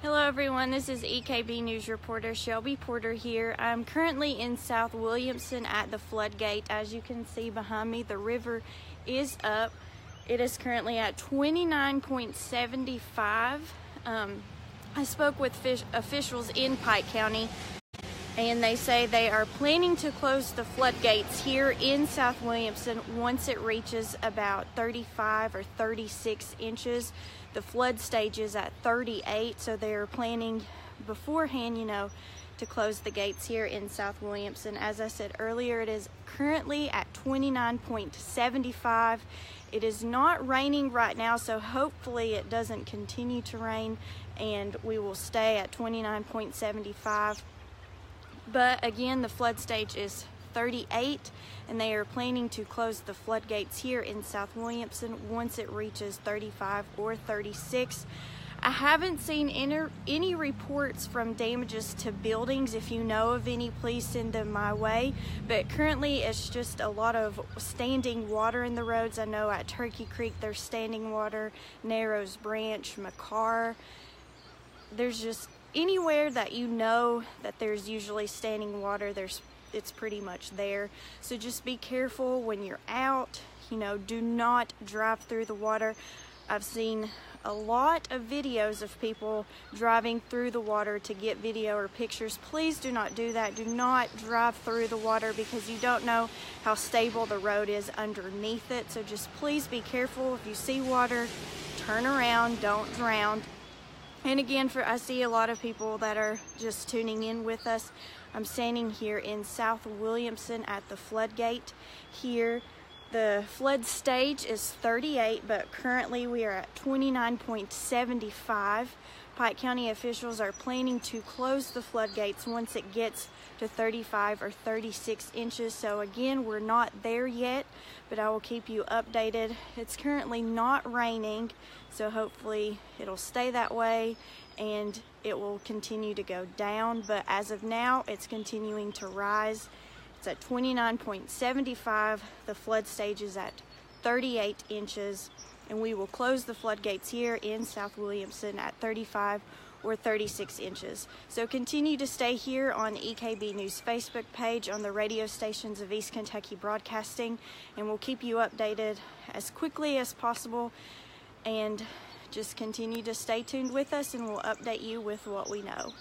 Hello everyone, this is EKB News reporter Shelby Porter here. I'm currently in South Williamson at the floodgate. As you can see behind me, the river is up. It is currently at 29.75. Um, I spoke with fish officials in Pike County and they say they are planning to close the floodgates here in South Williamson once it reaches about 35 or 36 inches. The flood stage is at 38, so they're planning beforehand, you know, to close the gates here in South Williamson. As I said earlier, it is currently at 29.75. It is not raining right now, so hopefully it doesn't continue to rain and we will stay at 29.75 but again, the flood stage is 38 and they are planning to close the floodgates here in South Williamson once it reaches 35 or 36. I haven't seen any, any reports from damages to buildings. If you know of any, please send them my way. But currently, it's just a lot of standing water in the roads. I know at Turkey Creek, there's standing water, Narrows Branch, McCarr. There's just anywhere that you know that there's usually standing water, there's it's pretty much there. So just be careful when you're out. You know, do not drive through the water. I've seen a lot of videos of people driving through the water to get video or pictures. Please do not do that. Do not drive through the water because you don't know how stable the road is underneath it. So just please be careful. If you see water, turn around, don't drown. And again, for I see a lot of people that are just tuning in with us. I'm standing here in South Williamson at the floodgate here. The flood stage is 38, but currently we are at 29.75. Pike County officials are planning to close the floodgates once it gets to 35 or 36 inches. So again, we're not there yet, but I will keep you updated. It's currently not raining, so hopefully it'll stay that way and it will continue to go down. But as of now, it's continuing to rise. At 29.75. The flood stage is at 38 inches and we will close the floodgates here in South Williamson at 35 or 36 inches. So continue to stay here on EKB News Facebook page on the radio stations of East Kentucky Broadcasting and we'll keep you updated as quickly as possible and just continue to stay tuned with us and we'll update you with what we know.